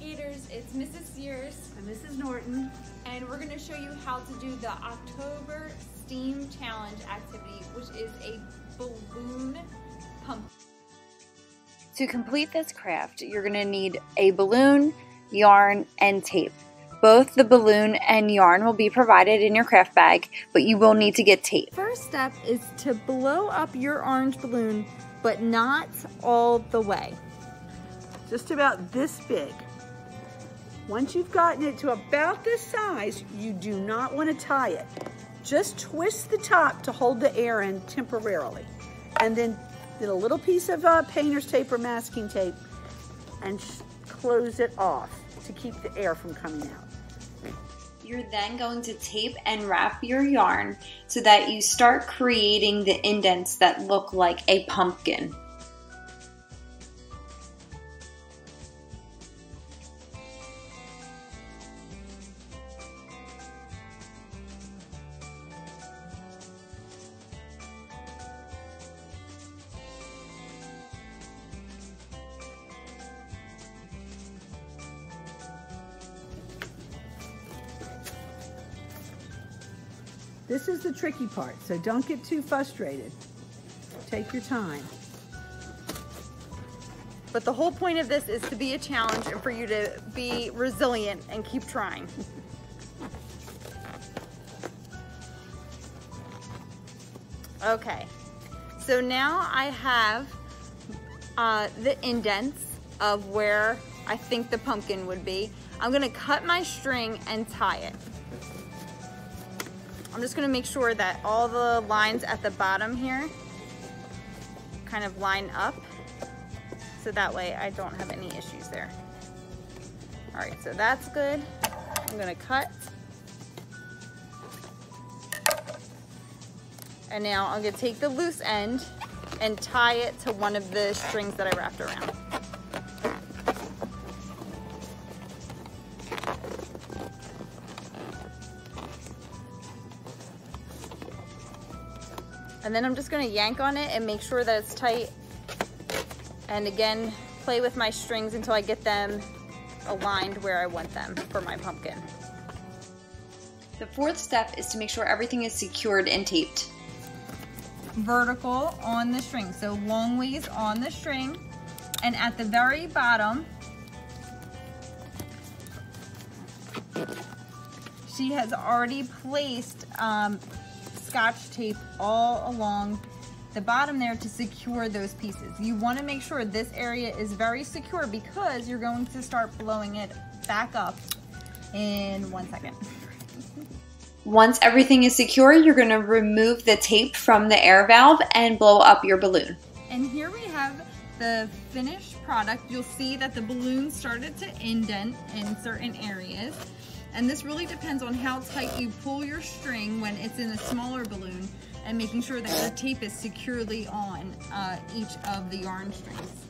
Gators, it's Mrs. Sears and Mrs. Norton. And we're gonna show you how to do the October STEAM Challenge activity, which is a balloon pump. To complete this craft, you're gonna need a balloon, yarn, and tape. Both the balloon and yarn will be provided in your craft bag, but you will need to get tape. First step is to blow up your orange balloon, but not all the way. Just about this big. Once you've gotten it to about this size, you do not want to tie it. Just twist the top to hold the air in temporarily. And then get a little piece of uh, painter's tape or masking tape and close it off to keep the air from coming out. You're then going to tape and wrap your yarn so that you start creating the indents that look like a pumpkin. This is the tricky part, so don't get too frustrated. Take your time. But the whole point of this is to be a challenge and for you to be resilient and keep trying. Okay, so now I have uh, the indents of where I think the pumpkin would be. I'm gonna cut my string and tie it. I'm just gonna make sure that all the lines at the bottom here kind of line up so that way I don't have any issues there. All right, so that's good. I'm gonna cut. And now I'm gonna take the loose end and tie it to one of the strings that I wrapped around. And then I'm just gonna yank on it and make sure that it's tight. And again, play with my strings until I get them aligned where I want them for my pumpkin. The fourth step is to make sure everything is secured and taped. Vertical on the string, so long ways on the string. And at the very bottom, she has already placed um, scotch tape all along the bottom there to secure those pieces. You want to make sure this area is very secure because you're going to start blowing it back up in one second. Once everything is secure, you're going to remove the tape from the air valve and blow up your balloon. And here we have the finished product. You'll see that the balloon started to indent in certain areas. And this really depends on how tight you pull your string when it's in a smaller balloon and making sure that your tape is securely on uh, each of the yarn strings.